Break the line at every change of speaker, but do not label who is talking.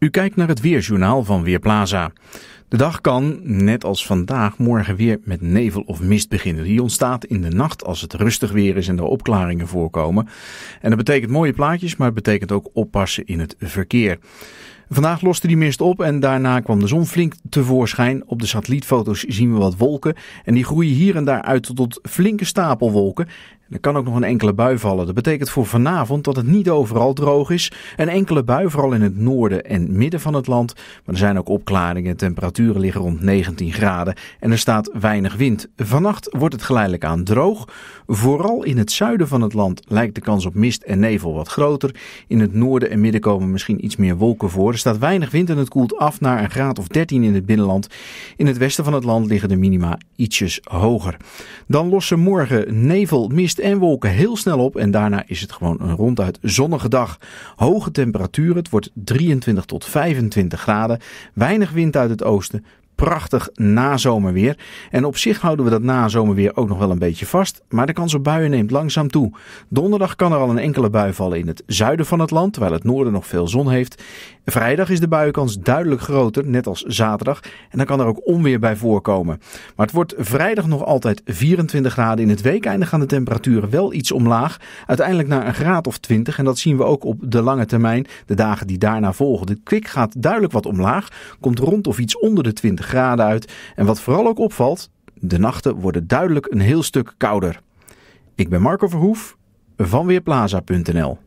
U kijkt naar het Weerjournaal van Weerplaza. De dag kan, net als vandaag, morgen weer met nevel of mist beginnen. Die ontstaat in de nacht als het rustig weer is en er opklaringen voorkomen. En dat betekent mooie plaatjes, maar het betekent ook oppassen in het verkeer. Vandaag loste die mist op en daarna kwam de zon flink tevoorschijn. Op de satellietfoto's zien we wat wolken en die groeien hier en daar uit tot flinke stapelwolken. Er kan ook nog een enkele bui vallen. Dat betekent voor vanavond dat het niet overal droog is. Een enkele bui, vooral in het noorden en midden van het land. Maar er zijn ook opklaringen. Temperaturen liggen rond 19 graden en er staat weinig wind. Vannacht wordt het geleidelijk aan droog. Vooral in het zuiden van het land lijkt de kans op mist en nevel wat groter. In het noorden en midden komen misschien iets meer wolken voor. Er staat weinig wind en het koelt af naar een graad of 13 in het binnenland. In het westen van het land liggen de minima ietsjes hoger. Dan lossen morgen nevel, mist en wolken heel snel op en daarna is het gewoon een ronduit zonnige dag. Hoge temperaturen, het wordt 23 tot 25 graden, weinig wind uit het oosten, prachtig nazomerweer. En op zich houden we dat nazomerweer ook nog wel een beetje vast, maar de kans op buien neemt langzaam toe. Donderdag kan er al een enkele bui vallen in het zuiden van het land, terwijl het noorden nog veel zon heeft. Vrijdag is de buienkans duidelijk groter, net als zaterdag, en dan kan er ook onweer bij voorkomen. Maar het wordt vrijdag nog altijd 24 graden. In het weekeinde gaan de temperaturen wel iets omlaag, uiteindelijk naar een graad of 20 en dat zien we ook op de lange termijn, de dagen die daarna volgen. De kwik gaat duidelijk wat omlaag, komt rond of iets onder de 20 graden uit. En wat vooral ook opvalt, de nachten worden duidelijk een heel stuk kouder. Ik ben Marco Verhoef van Weerplaza.nl